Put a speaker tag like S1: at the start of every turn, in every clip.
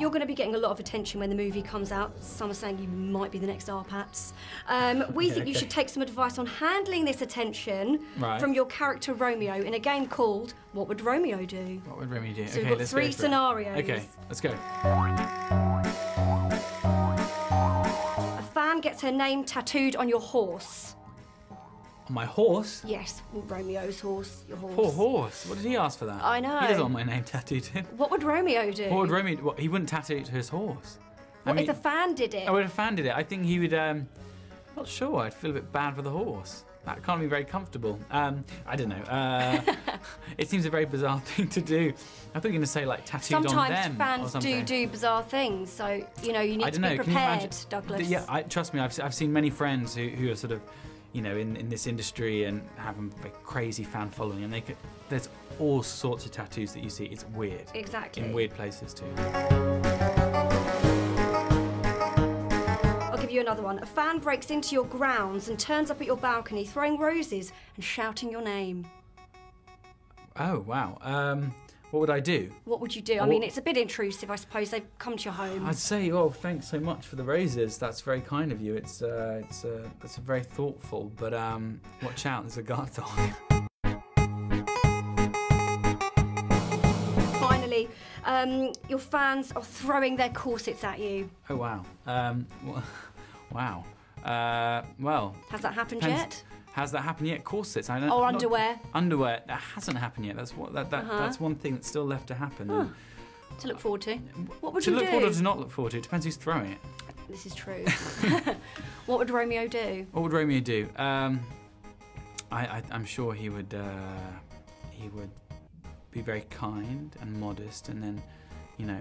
S1: You're going to be getting a lot of attention when the movie comes out. Some are saying you might be the next R-Patz. Um, we
S2: Okay,
S1: think you
S2: okay.
S1: should take some advice on handling this attention
S2: Right.
S1: from your character Romeo in a game called What Would Romeo Do?
S2: What would Remy do?
S1: So we've got
S2: let's
S1: three
S2: go for it.
S1: scenarios.
S2: Okay, let's go.
S1: A fan gets her name tattooed on your horse.
S2: My horse.
S1: Yes, Romeo's horse, your horse.
S2: Poor horse. What did he ask for that?
S1: I know.
S2: He doesn't want my name tattooed to him.
S1: What would Romeo do?
S2: What would? What, he wouldn't tattoo it to his horse. I mean,
S1: if a fan did it?
S2: I would have found it. I think he would. Um, not sure. I'd feel a bit bad for the horse. That can't be very comfortable. Um, I don't know. Uh, it seems a very bizarre thing to do. I thought you were going to say like tattooed on them or
S1: fans do do bizarre things, so you know you need
S2: I
S1: to be
S2: know.
S1: Prepared. Douglas.
S2: Yeah, I, trust me. I've, I've seen many friends who, who are sort of, you know, in, in this industry and have a crazy fan following, and they could. There's all sorts of tattoos that you see. It's weird.
S1: Exactly.
S2: In weird places too.
S1: I'll give you another one. A fan breaks into your grounds and turns up at your balcony, throwing roses and shouting your name.
S2: Oh wow. Um, what would I do?
S1: What would you do? I mean, it's a bit intrusive, I suppose. They've come to your home.
S2: I'd say, oh, thanks so much for the roses. That's very kind of you. It's uh, it's uh, that's very thoughtful. But um, watch out, there's a guard dog.
S1: Finally, um, your fans are throwing their corsets at you.
S2: Oh wow. Um, wow. Uh, well,
S1: Has that happened
S2: Depends-
S1: yet?
S2: Has that happened yet? Corsets. I don't.
S1: Or
S2: not-
S1: underwear?
S2: Underwear. That hasn't happened yet. That's what. That, that
S1: Uh-huh.
S2: that's one thing that's still left to happen.
S1: To look forward to. What would
S2: to
S1: you
S2: look
S1: do?
S2: forward or to not look forward to. It depends who's throwing it.
S1: This is true. what would Romeo do?
S2: What would Romeo do? Um, I, I, I'm sure he would. Uh, he would be very kind and modest, and then, you know,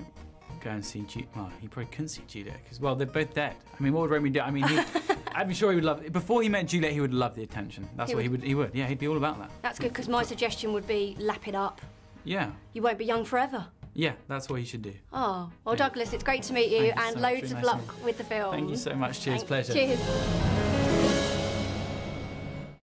S2: go and see. Ju- well, he probably couldn't see Juliet because well, they're both dead. I mean, what would Romeo do? I mean, he, I'm sure he would love. It. Before he met Juliet, he would love the attention. That's
S1: He
S2: what he
S1: would-
S2: would. He would. Yeah, he'd be all about that.
S1: That's good because my suggestion would be lap it up.
S2: Yeah,
S1: You won't be young forever.
S2: yeah, that's what he should do.
S1: Oh, well,
S2: Yeah.
S1: Douglas, it's great to meet you,
S2: Thank you
S1: and
S2: so
S1: loads of
S2: nice
S1: luck with the film.
S2: Thank you so much. Cheers.
S1: Thank-
S2: Pleasure.
S1: Cheers.